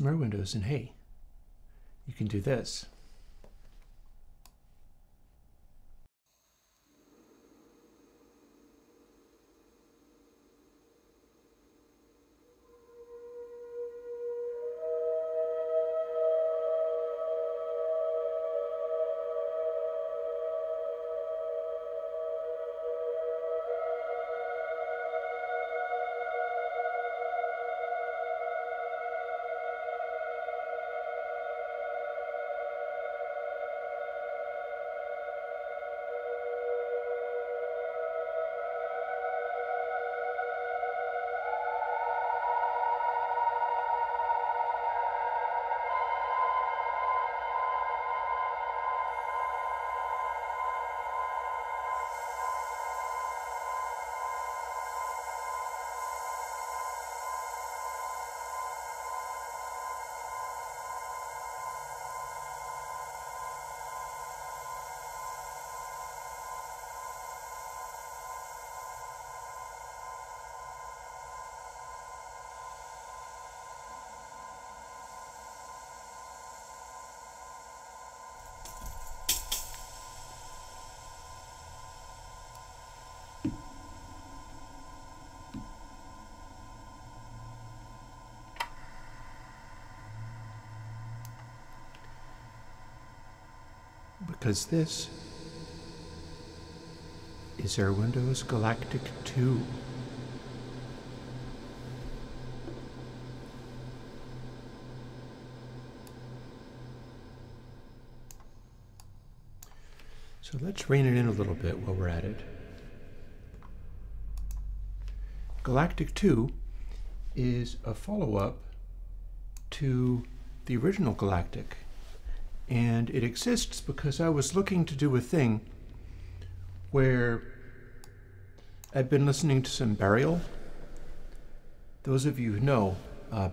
Mirror Windows and hey, you can do this. Because this is Airwindows Galactic 2. So let's rein it in a little bit while we're at it. Galactic 2 is a follow-up to the original Galactic and it exists because I was looking to do a thing where I've been listening to some Burial. Those of you who know, uh,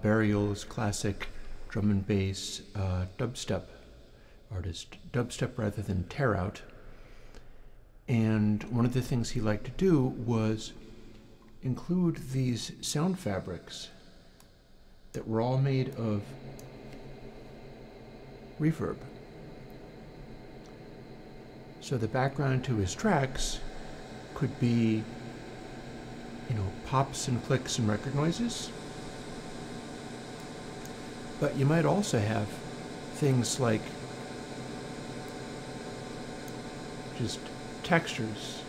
classic drum and bass uh, dubstep artist, dubstep rather than tear out. And one of the things he liked to do was include these sound fabrics that were all made of reverb. So the background to his tracks could be, you know, pops and clicks and record noises. But you might also have things like just textures,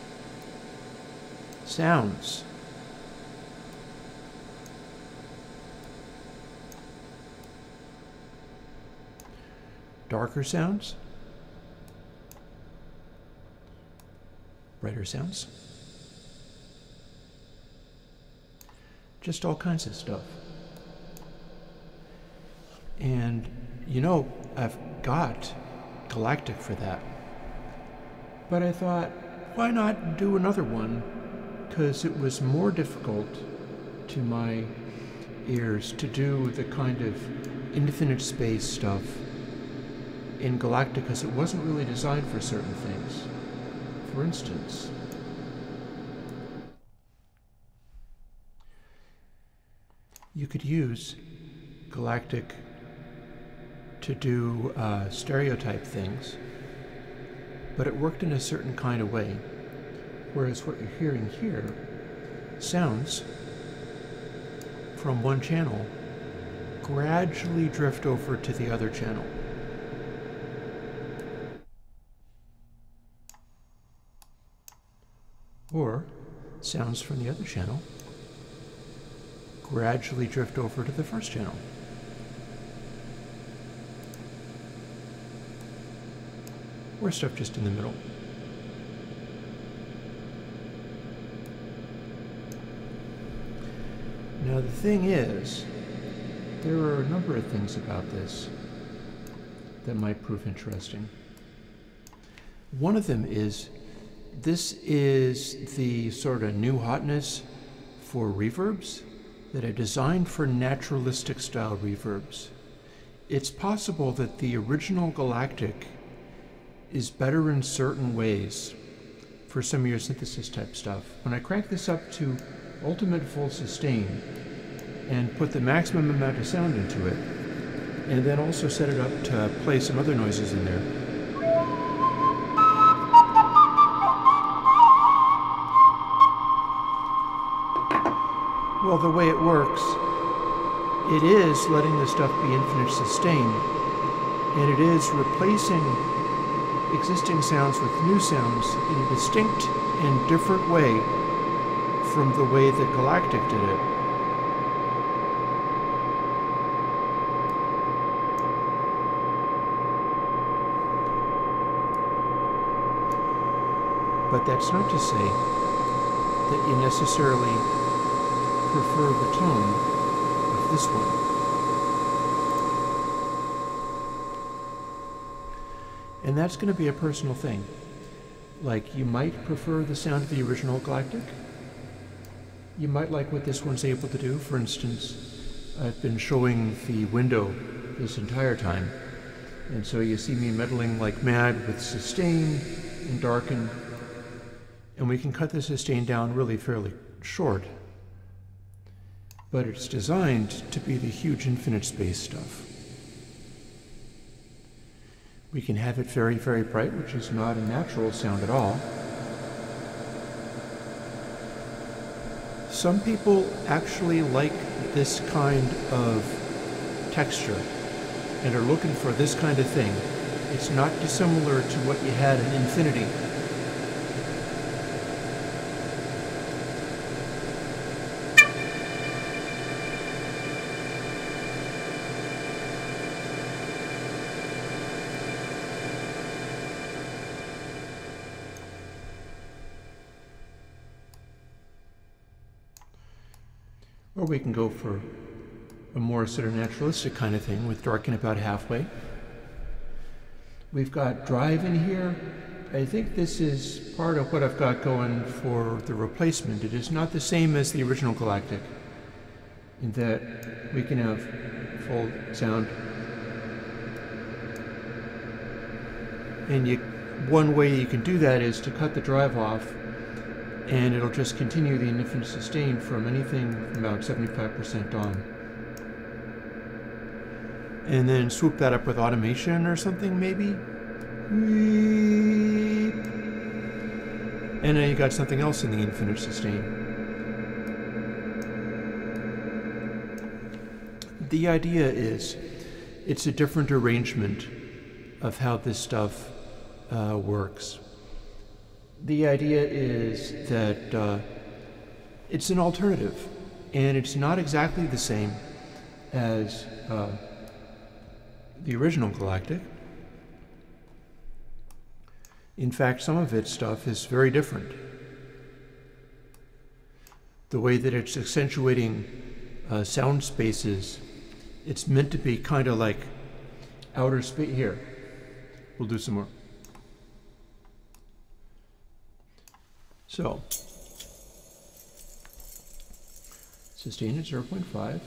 sounds, darker sounds, brighter sounds, just all kinds of stuff. And you know, I've got Galactic for that. But I thought, why not do another one? Because it was more difficult to my ears to do the kind of infinite space stuff in Galacticus, it wasn't really designed for certain things. For instance, you could use Galactic to do uh, stereotype things, but it worked in a certain kind of way. Whereas what you're hearing here sounds from one channel gradually drift over to the other channel. Or sounds from the other channel gradually drift over to the first channel. Or stuff just in the middle. Now the thing is, there are a number of things about this that might prove interesting. One of them is this is the sort of new hotness for reverbs that are designed for naturalistic style reverbs. It's possible that the original Galactic is better in certain ways for some of your synthesis type stuff. When I crank this up to ultimate full sustain and put the maximum amount of sound into it, and then also set it up to play some other noises in there. Well, the way it works, it is letting the stuff be infinite sustain, and it is replacing existing sounds with new sounds in a distinct and different way from the way that Galactic did it. But that's not to say that you necessarily prefer the tone of this one. And that's going to be a personal thing. Like, you might prefer the sound of the original Galactic. You might like what this one's able to do. For instance, I've been showing the window this entire time. And so you see me meddling like mad with sustain and darken and we can cut the sustain down really fairly short. But it's designed to be the huge infinite space stuff. We can have it very, very bright, which is not a natural sound at all. Some people actually like this kind of texture and are looking for this kind of thing. It's not dissimilar to what you had in Infinity Or we can go for a more sort of naturalistic kind of thing with darken about halfway. We've got drive in here. I think this is part of what I've got going for the replacement. It is not the same as the original Galactic in that we can have full sound. And you, one way you can do that is to cut the drive off and it'll just continue the infinite sustain from anything about 75% on. And then swoop that up with automation or something maybe. And now you got something else in the infinite sustain. The idea is it's a different arrangement of how this stuff uh, works. The idea is that uh, it's an alternative, and it's not exactly the same as uh, the original Galactic. In fact, some of its stuff is very different. The way that it's accentuating uh, sound spaces, it's meant to be kind of like outer space. Here, we'll do some more. So, sustain at 0.5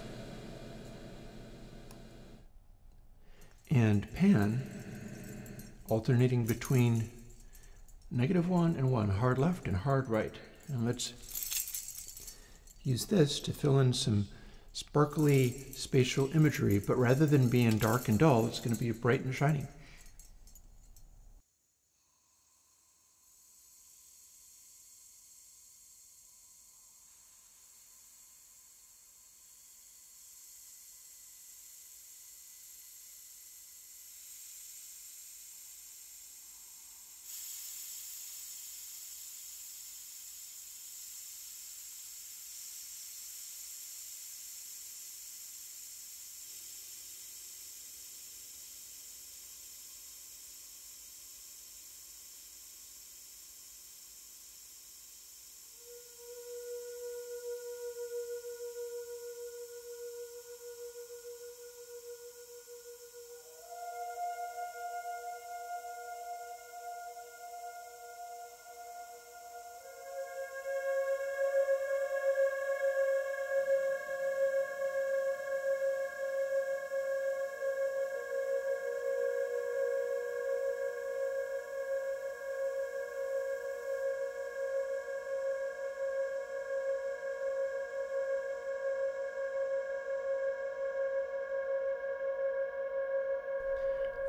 and pan alternating between negative 1 and 1, hard left and hard right. And let's use this to fill in some sparkly spatial imagery, but rather than being dark and dull, it's going to be bright and shiny.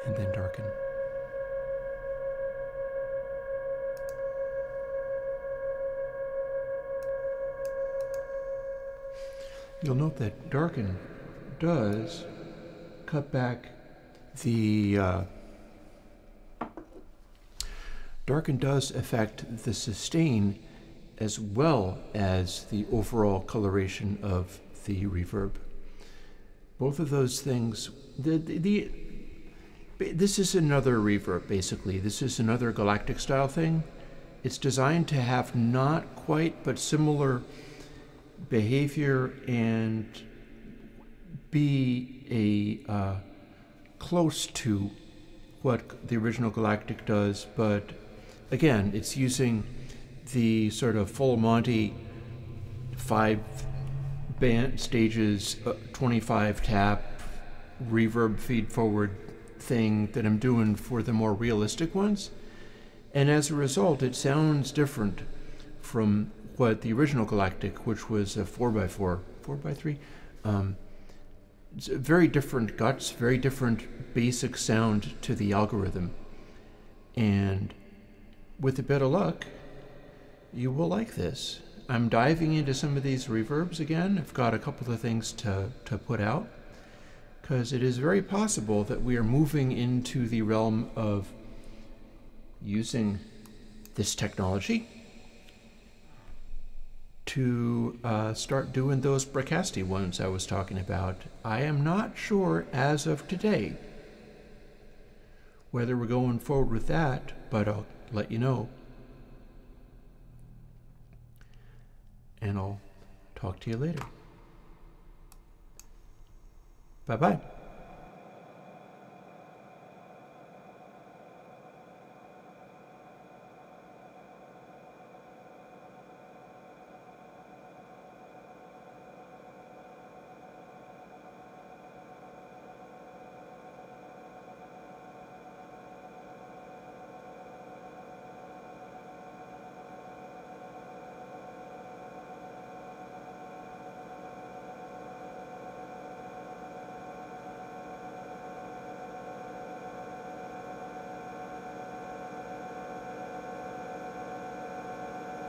And then darken. You'll note that darken does cut back the uh, darken does affect the sustain as well as the overall coloration of the reverb. Both of those things, the, the, the this is another reverb basically. This is another galactic style thing. It's designed to have not quite but similar behavior and be a uh, close to what the original Galactic does, but again, it's using the sort of full Monty five band stages, uh, 25 tap reverb feed forward thing that I'm doing for the more realistic ones. And as a result, it sounds different from what the original Galactic, which was a 4x4, 4x3, um, very different guts, very different basic sound to the algorithm. And with a bit of luck, you will like this. I'm diving into some of these reverbs again. I've got a couple of things to, to put out because it is very possible that we are moving into the realm of using this technology to uh, start doing those Bricasti ones I was talking about. I am not sure as of today whether we're going forward with that, but I'll let you know. And I'll talk to you later. 拜拜。